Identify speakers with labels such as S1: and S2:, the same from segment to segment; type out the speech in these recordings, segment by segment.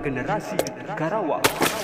S1: Generasi Karawang.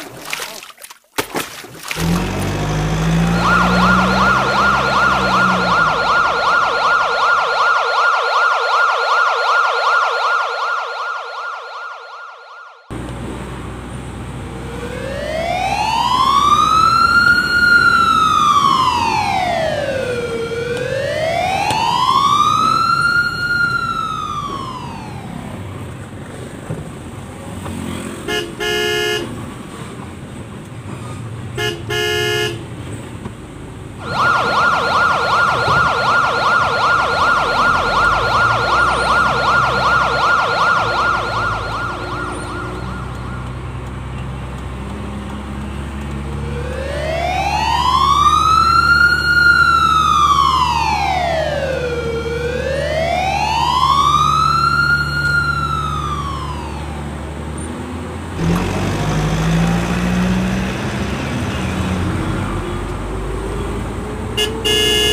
S1: you